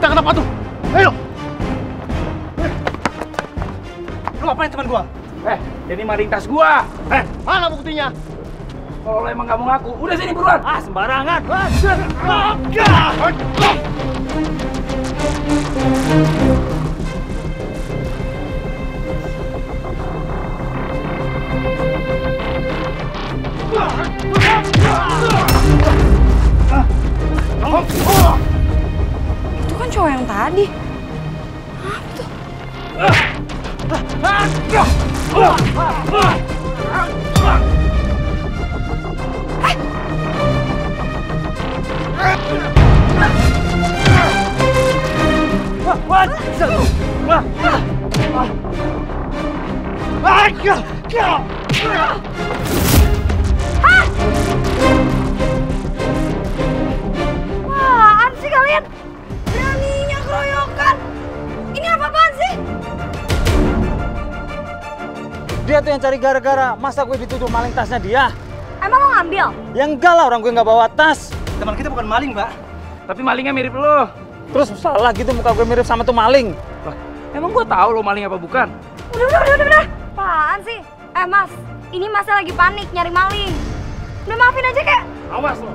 kita kenapa tuh? Ayo. Lu ngapain teman gua? Eh, jadi maling tas gua. Eh, mana buktinya? Kalau lo emang gak mau ngaku, udah sini buruan. Ah, sembarangan. Itu kan yang tadi. Apaan Dia tuh yang cari gara-gara. Masa gue dituduh maling tasnya dia? Emang lo ngambil? Ya enggak lah, orang gue nggak bawa tas. Teman kita bukan maling, Mbak. Tapi malingnya mirip lo. Terus salah gitu muka gue mirip sama tuh maling. Lah, emang gua tahu lo maling apa bukan? Udah, udah, udah, udah, udah. Apaan sih? Eh, Mas. Ini Masnya lagi panik nyari maling. Udah maafin aja, kayak. Awas lo.